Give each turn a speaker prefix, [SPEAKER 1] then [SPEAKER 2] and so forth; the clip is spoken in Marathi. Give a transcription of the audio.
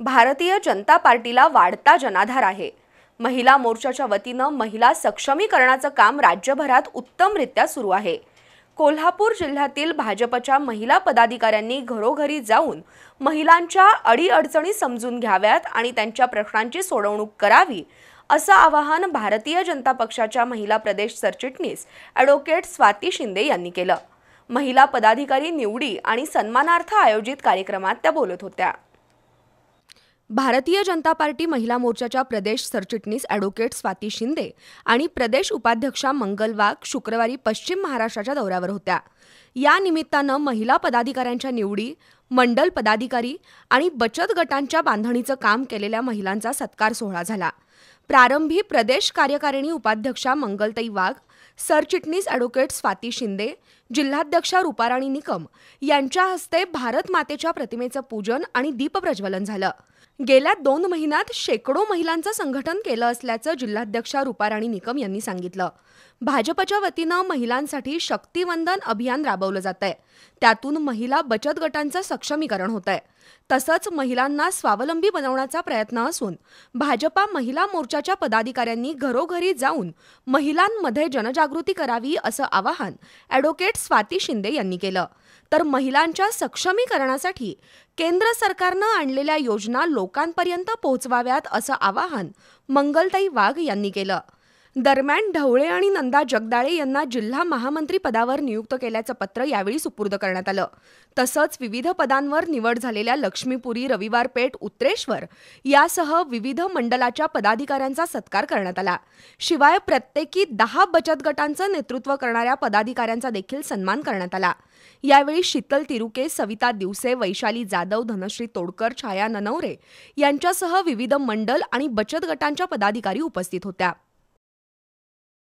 [SPEAKER 1] भारतीय जनता पार्टीला वाढता जनाधार आहे. महिला मोर्चाच्या वतीनं महिला सक्षमीकरणाचं काम राज्यभरात उत्तमरित्या सुरू आहे. कोल्हापूर जिल्ह्यातील भाजपच्या महिला पदाधिकाऱ्यांनी घरोघरी जाऊन महिलांच्या अडीअडचणी समजून घ्याव्यात आणि त्यांच्या प्रश्नांची सोडवणूक करावी असं आवाहन भारतीय जनता पक्षाच्या महिला प्रदेश सरचिटणीस ॲडव्होकेट स्वाती शिंदे यांनी केलं. महिला पदाधिकारी निवडी आणि सन्मानार्थ आयोजित कार्यक्रमात त्या बोलत होत्या. भारतीय जनता पार्टी महिला मोर्चाच्या प्रदेश सरचिटणीस ॲडव्होकेट स्वाती शिंदे आणि प्रदेश उपाध्यक्षा मंगल वाघ शुक्रवारी पश्चिम महाराष्ट्राच्या दौऱ्यावर होत्या. या निमित्तानं महिला पदाधिकाऱ्यांच्या निवडी मंडल पदाधिकारी आणि बचत गटांच्या बांधणीचं काम केलेल्या महिलांचा सत्कार सोहळा झाला. प्रारंभी प्रदेश कार्यकारिणी उपाध्यक्षा मंगलताई वाघ सरचिटणीस ॲडव्होकेट स्वाती शिंदे जिल्हाध्यक्षा रुपाराणी निकम यांच्या हस्ते भारत मातेच्या प्रतिमेचं पूजन आणि दीपप्रज्वलन झालं. गेल्या दोन महिन्यात शेकडो महिलांचं संघटन केलं असल्याचं जिल्हाध्यक्षा रुपाराणी निकम यांनी सांगितलं. भाजपच्या वतीनं महिलांसाठी शक्तिवंदन अभियान राबवलं जात आहे त्यातून महिला बचत गटांचं सक्षमीकरण होत आहे तसंच महिलांना स्वावलंबी बनवण्याचा प्रयत्न असून भाजपा महिला मोर्चाच्या पदाधिकाऱ्यांनी घरोघरी जाऊन महिलांमध्ये जनजागृती करावी असं आवाहन ॲडव्होकेट स्वाती शिंदे यांनी केलं. तर महिलांच्या सक्षमीकरणासाठी केंद्र सरकारनं आणलेल्या योजना लोकांपर्यंत पोहोचवाव्यात असं आवाहन मंगलताई वाघ यांनी केलं. दरम्यान ढवळे आणि नंदा जगदाळे यांना जिल्हा महामंत्री पदावर नियुक्त केल्याचं पत्र यावेळी सुपूर्द करण्यात आलं. तसंच विविध पदांवर निवड झालेल्या लक्ष्मीपुरी रविवार पेठ उत्रेश्वर यासह विविध मंडलाच्या पदाधिकाऱ्यांचा सत्कार करण्यात आला. शिवाय प्रत्येकी दहा बचत गटांचं नेतृत्व करणाऱ्या पदाधिकाऱ्यांचा देखील सन्मान करण्यात आला. यावेळी शीतल तिरुके सविता दिवसे वैशाली जाधव धनश्री तोडकर छाया ननवरे यांच्यासह विविध मंडल आणि बचत गटांच्या पदाधिकारी उपस्थित होत्या.